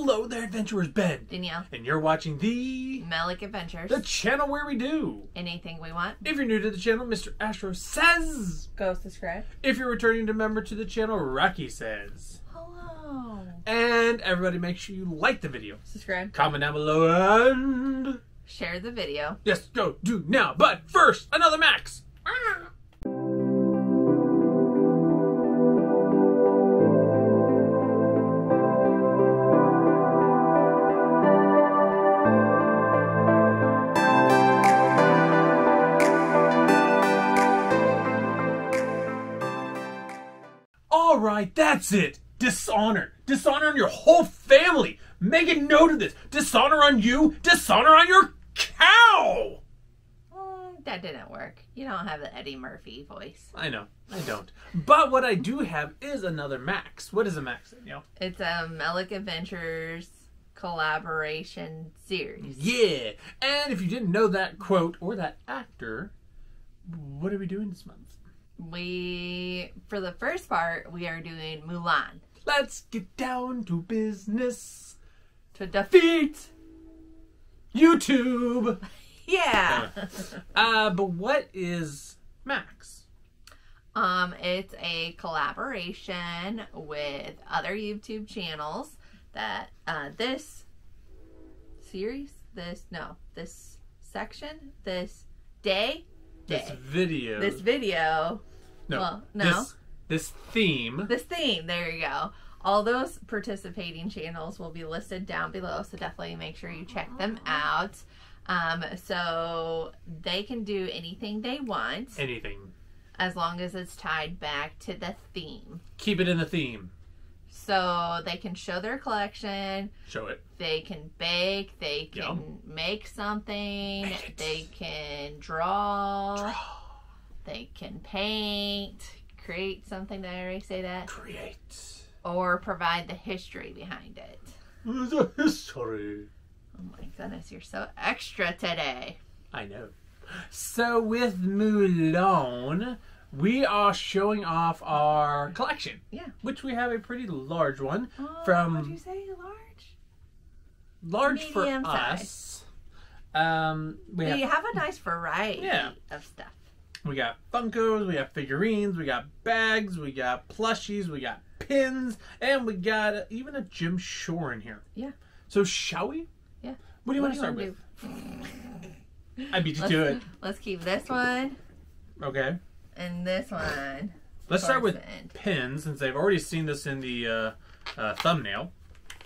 Hello there, adventurers. Ben, Danielle, and you're watching the Melick Adventures. the channel where we do. Anything we want. If you're new to the channel, Mr. Astro says. Go subscribe. If you're returning to member to the channel, Rocky says. Hello. And everybody, make sure you like the video, Subscribe. comment down below, and Share the video. yes, go do now. But first, another MACS. All right, that's it. Dishonor. Dishonor on your whole family. Make a note of this. Dishonor on you. Dishonor on your cow. Mm, that didn't work. You don't have the Eddie Murphy voice. I know, I don't. But what I do have is another MACS. What is a MACS, Danielle? It's a Melick Adventures collaboration series. Yeah. And if you didn't know that quote or that actor, what are we doing this month? We, for the first part, we are doing Mulan Let's get down to business. to defeat. YouTube. Yeah. Uh, but what is MACS? Um, it's a collaboration with other YouTube channels that uh, this series, this no, this section, this day, This video. this video, no, well, no. This, this theme. this theme. There you go. All those participating channels will be listed down below, so definitely make sure you check them out. Um, so they can do anything they want Anything. as long as it's tied back to the theme. Keep it in the theme. So they can show their collection, Show it. they can bake, they can Yum. make something, Make they can draw, Draw. they can paint, create something. Did I already say that? Create. Or provide the history behind it. The history. Oh my goodness, you're so extra today. I know. So with Mulan, we are showing off our collection. Yeah. Which we have a pretty large one. Oh, From- What'd you say? Large? Large for Medium us. Um, we have have a nice variety Yeah. of stuff. we got Funkos, we got figurines, we got bags, we got plushies, we got pins, and we got uh, even a Jim Shore in here. Yeah. So shall we? Yeah. What do you want do to start with? I beat you Let's, to it. let's keep this one Okay. And this one. Let's start with pins, since they've already seen this in the uh, uh, thumbnail.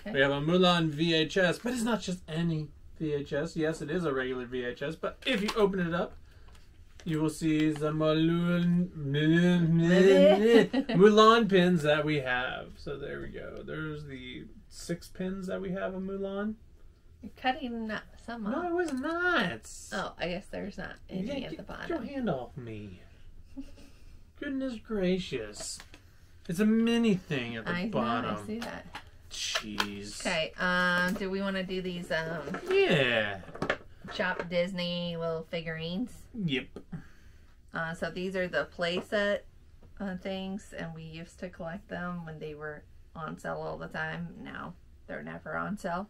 Okay. We have a Mulan VHS, but it's not just any VHS. Yes, it is a regular VHS, but if you open it up, you will see the Mulan, Mulan pins that we have. So there we go. There's the six pins that we have of Mulan. You're cutting some off. No, it was not. Oh, I guess there's not any Yeah, at get, the get bottom. your hand off me. Goodness gracious. It's a mini thing at the I know, bottom. I see that. Jeez. Okay, um, do we want to do these um Yeah. Shop Disney little figurines? Yep. Uh, so these are the playset uh, things, and we used to collect them when they were on sale all the time. Now they're never on sale.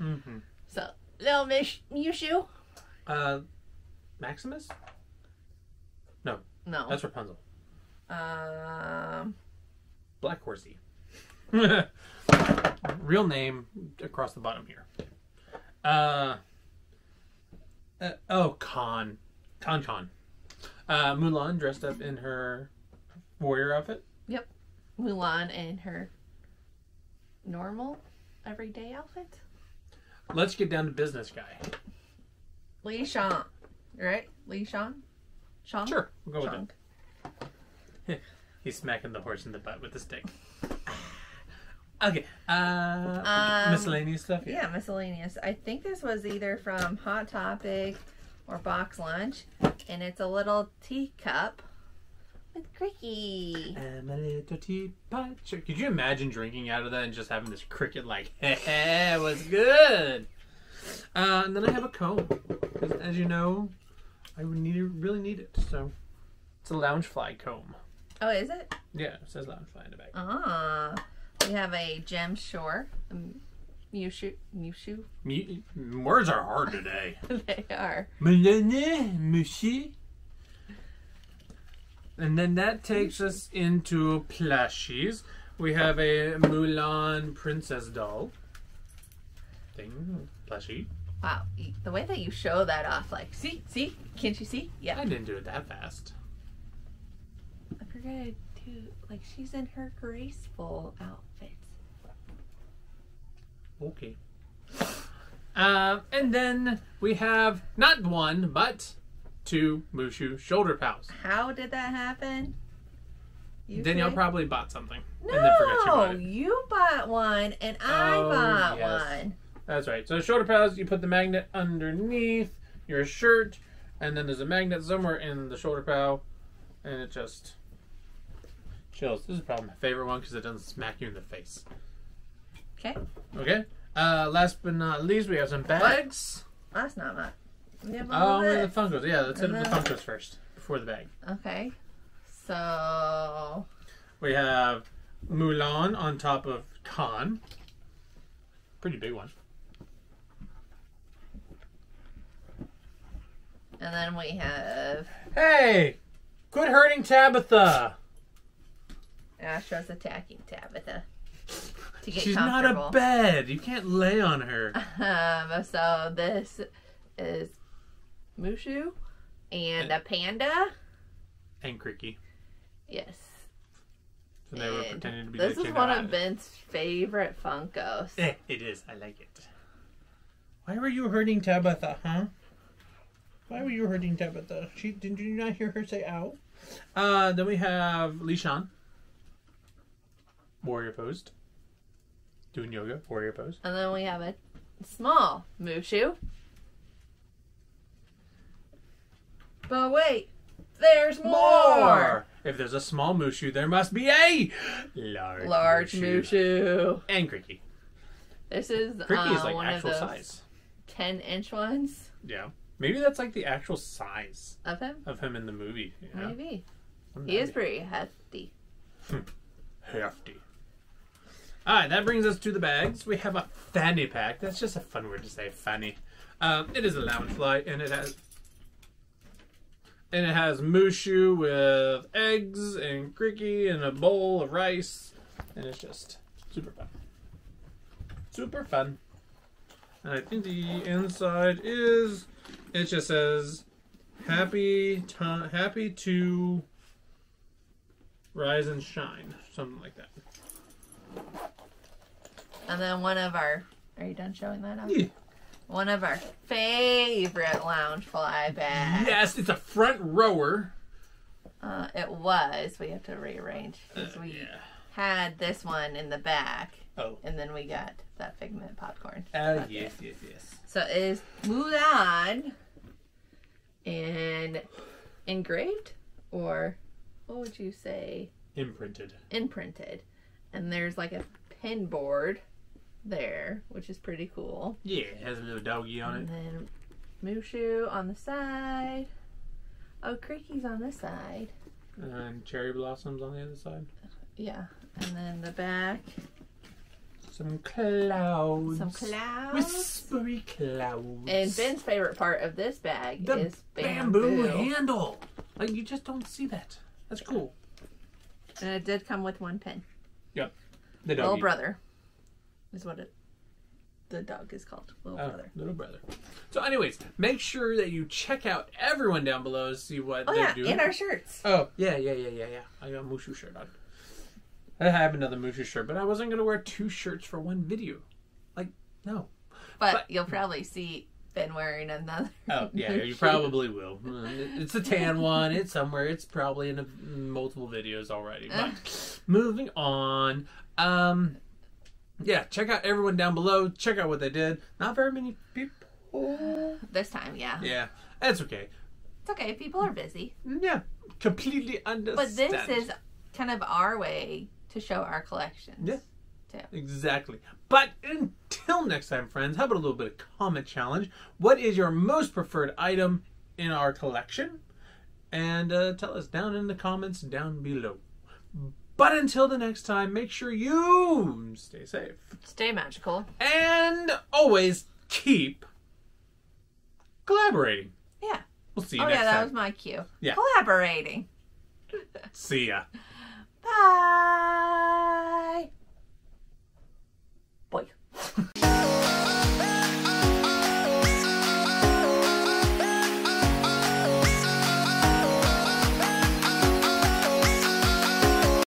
Mm-hmm. So little Mish Mushu. Uh, Maximus? No. That's Rapunzel. Um. Black Horsey. Real name across the bottom here. Uh, uh oh, Khan. Khan Khan. Uh, Mulan dressed up in her warrior outfit. Yep, Mulan in her normal everyday outfit. Let's get down to business, guy. Li Shan, right? Li Shan? Sure, we'll go with it. He's smacking the horse in the butt with the stick. Okay. Uh, Um, miscellaneous stuff. Yeah, miscellaneous. I think this was either from Hot Topic or Box Lunch, and it's a little teacup with Cricky. I'm a little teapot. Sure. Could you imagine drinking out of that and just having this cricket like, hey, what's good? Uh, and then I have a comb. As you know, I would need really need it. So it's a lounge loungefly comb. Oh, is it? Yeah, it says loungefly in the back. Ah, we have a Jim Shore um, Mushu. Mushu. Mu- Words are hard today. they are. Melanie, monsieur. And then that takes us into plushies. We have a Mulan princess doll thing, plushie. Wow. The way that you show that off, like, see, see, can't you see? Yeah. I didn't do it that fast. I forgot to like she's in her graceful outfit. Okay. Um, and then we have not one, but two Mushu shoulder pals. How did that happen? You Danielle probably bought something No, and then forgot she bought it. you bought one and I Oh, bought yes. one. That's right. So shoulder pads, you put the magnet underneath your shirt, and then there's a magnet somewhere in the shoulder pad, and it just chills. This is probably my favorite one because it doesn't smack you in the face. Okay, Okay. Uh, last but not least, we have some bags. that's not much. We have Oh, and the. Funkos. Yeah, let's hit the then- Funkos first before the bag. Okay, so We have Mulan on top of Khan. Pretty big one. And then we have Hey, quit hurting Tabitha. Astra's attacking Tabitha to get She's not a bed. You can't lay on her. Um, so this is Mushu and a panda. And Cricky. Yes. So they were pretending to be this is one of of Ben's favorite Funkos. Eh, it is. I like it. Why were you hurting Tabitha, huh? Why were you hurting Tabitha? She did you not hear her say ow? Uh then we have Lishan. Warrior posed. Doing yoga, warrior pose. And then we have a small Mushu. But wait, there's more. more. If there's a small Mushu, there must be a large, Large Mushu. Mushu. And Cricky. This is Cricky uh, is like one actual of those size. 10 inch ones Yeah. Maybe that's like the actual size of him. of him in the movie. Yeah. Maybe. He is pretty hefty. hefty. Alright, that brings us to the bags. We have a fanny pack. That's just a fun word to say, fanny. Um, it is a Loungefly, and it has and it has Mushu with eggs and cricky and a bowl of rice, and it's just super fun. Super fun. And I think the inside is it just says happy to, happy to rise and shine, something like that. And then one of our. Are you done showing that off? Yeah. One of our favorite Loungefly bags. Yes, it's a front rower. Uh, it was. We have to rearrange because Uh, we yeah. had this one in the back, Oh. and then we got that figment popcorn. Oh, okay. yes, yes, yes. So it is Mulan and engraved, or what would you say? Imprinted. Imprinted. And there's like a pin board there, which is pretty cool. Yeah, it has a little doggy on And it. And then Mushu on the side. Oh, Creaky's on this side. And cherry blossoms on the other side. Yeah. And then the back, Some clouds. some clouds. Whispery clouds. And Ben's favorite part of this bag the is bamboo. bamboo. handle. Like, you just don't see that. That's cool. And it did come with one pin. Yep. The doggy. Little brother is what it. The dog is called little Oh, brother. little brother. So, anyways, make sure that you check out everyone down below to see what Oh they're yeah, doing. and our shirts. Oh, yeah, yeah, yeah, yeah, yeah. I got a Mushu shirt on. I have another Mushu shirt, but I wasn't going to wear two shirts for one video. Like, no. But, But- you'll probably see Ben wearing another. Oh, yeah, you probably will. Uh, It's a tan one. It's somewhere. It's probably in a, multiple videos already. But moving on. Um, yeah, check out everyone down below. Check out what they did. Not very many people. This time, yeah. Yeah, that's okay. It's okay. People are busy. Yeah, completely understand. But this is kind of our way to show our collections. Yeah. Too. Exactly. But until next time, friends, how about a little bit of comment challenge? What is your most preferred item in our collection? And uh, tell us down in the comments down below. But until the next time, make sure you stay safe, stay magical, and always keep collaborating. Yeah. We'll see you oh, next yeah, that was my cue. Yeah. Collaborating. see ya. Bye.